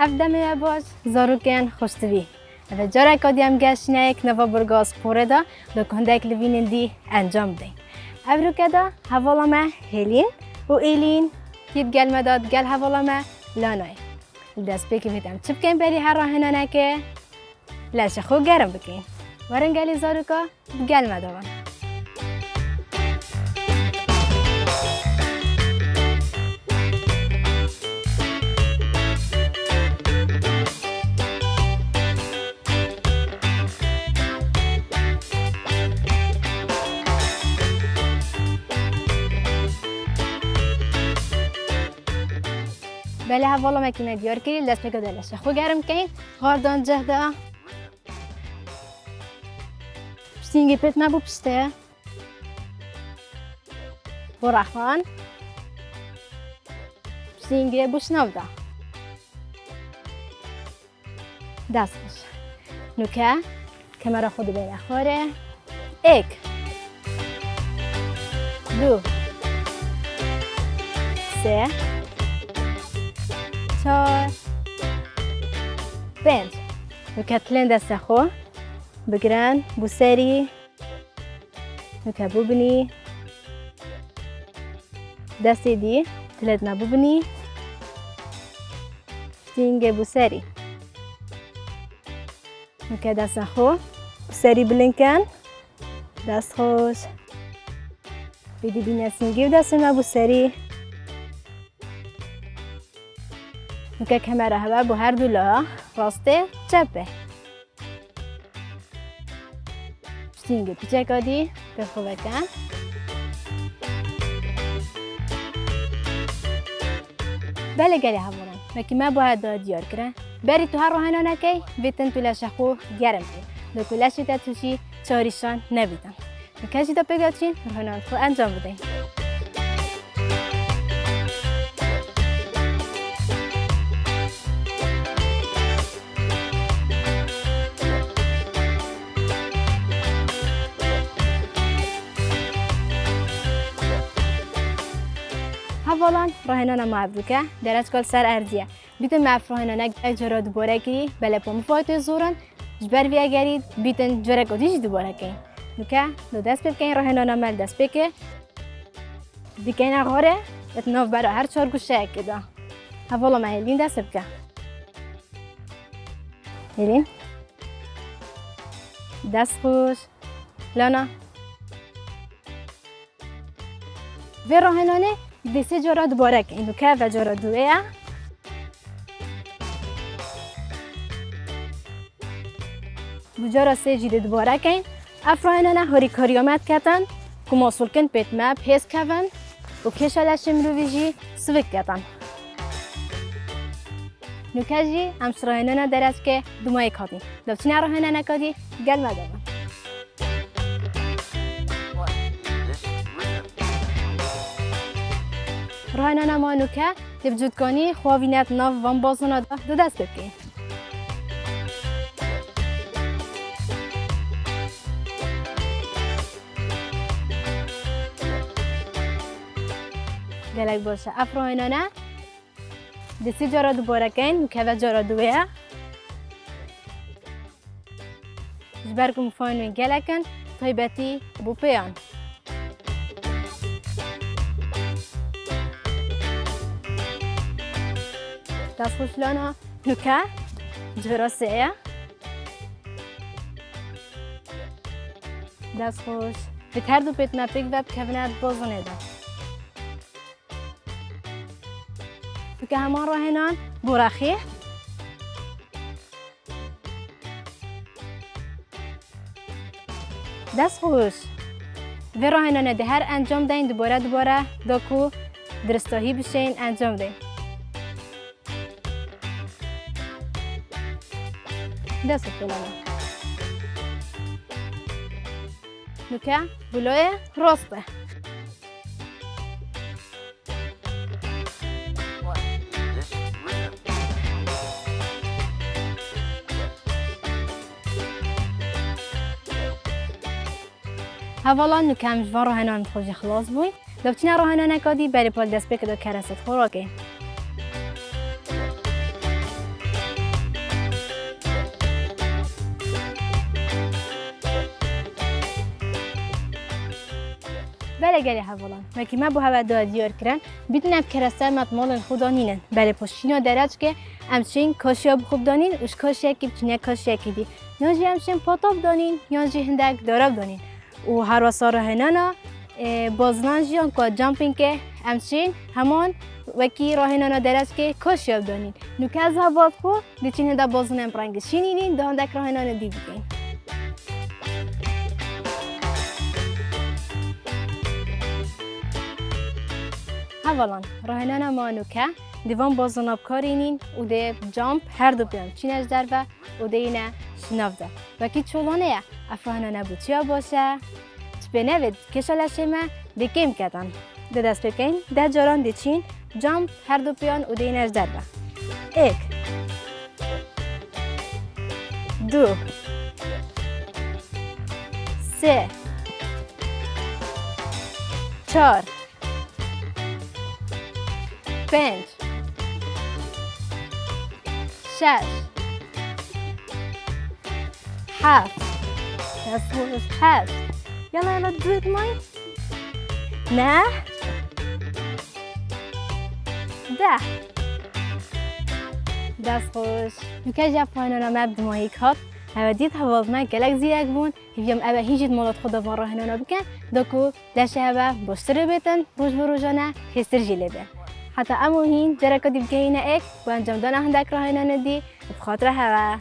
اف دمه باش زاروکن خوشتوی و جاره کادی هم گشنه یک نوا برگاز پوره دا دو کنده اک لوینن دی انجام دین اف رو کدا حوالا ما هلین و ایلین یب گل مداد گل حوالا ما بله حوالا مکینه دیار کری دست بگه دلشه خو گرم کن غاردان جهده. پشتینگی پیت مبو پشته برخان پشتینگی بوش نودا دستش نوکه. کمر خود بین خوره ایک. دو. سه. چهار پنج نوکه تلین دست خو. بگرن بو سری نوکه بو بنی. دستی دی. تلت نبو بنی. فتینگه بو سری نوکه دست خو. سری بلنکن. دست خوش. بیدی بینه سینگی و دست ما بو نوکه کمره هوا بو هر دولا راسته چپه پشتینگه پیچه کادی به خوبه کن بله گلی هورن مکی ما باید داد دیار کرن بری تو هر روحانا نکی بیتن تو لشخو گرم کن دو کلشی تا توشی چاریشان نبیدن مکشی تا پگاتشین روحانا خود انجام بدهیم حوالا راهنان معبروکه درج کل سر اردیه. بیتن معف راهنان اگر جرا دوباره کری بله پا مفایت زورن جبر وی اگری بیتن کدیش دوباره دو دست بکن راهنان مل دست بکه. بکن اغاره اتناف برا هر چهار گوشه اکده حوالا ما هلین دست بکن هلین دست خوش لانا؟ و راهنانه دسته جارا دوباره که اینو که و جارا دوه دو جارا سه جیده دوباره کن افراهنه نه هاری کاری آمد کتن. که ماسول کن پیت مب پیس کون. و کشالش مروی جی سوک کتن. نوکه جی هم راهنا نمانو که تب جودکانی خواهینت ناف وان بازونا دو دست بکی گلک باشه اف راهنا نه دستی جارا دوباره کن که جارا دوه جبرکم فاینو گلکن طیبتی بو پیان خوش لانا نوکه. جرا سه دست خوش به هر دو پیت مپیک و کونت بازونه دا که همان راهنان برخی. دست خوش و راهنان ده. هر انجام دین دوباره دوباره داکو درستاهی بشین انجام دین دست کنم نوکه بلوی راسته حوالا نوکم جوان راهنان خوشی خلاص بوی. دفتین راهنان نکادی بری پال دست بکده کرست خوراکه دیار کرن بیتونم کرسته مت مال خدا نینن بله پشتینا درج که همچین کاشیاب خوب دانین اوش کاشی کی بچینه کاشی کی دی. یانجی همچین پاتاب دانین یانجی هندک داراب دانین. و هر وسار هنانا بازنان جیان که جامپینگ که همچین همان وکی راهنانا درج که کاشیاب دانین. نو که از هوا کو دیچین هنده بازنان پرنگ دهندک راهنانا هەوڵان ڕاهێنانەمانوکە دیوان با زنابکارینین و دێ جامپ هەردوو بیان چینەش دەربە و دەینە شنافدا وەکی چۆڵانەیە ئەفانە نەبووچیا باشە بێنەوێت کێشە لە شێمە دێکێم کەتان دەدەست پێکەین دە جاران دەچین جامپ هەردوو پیان و دەینەش دەربە ئێک دوو سێ چار پنج خمس شاش حاف تصبغ حاف يلا يلا دويت ماي نه ده دست خوش میکرد جب پایین را مبد ماهی کاب هودید هواز من کلک زیرک بون هیویم ابا هیچید مولاد خود وان راه نانا بکن دکو دشه هوا بشتر بیتن روش بروجانه هستر جیلی بین حتی امو هین جرکا دیبگه اینه اک و انجام دانه هندک راه اینه ندی بخاطر هوا.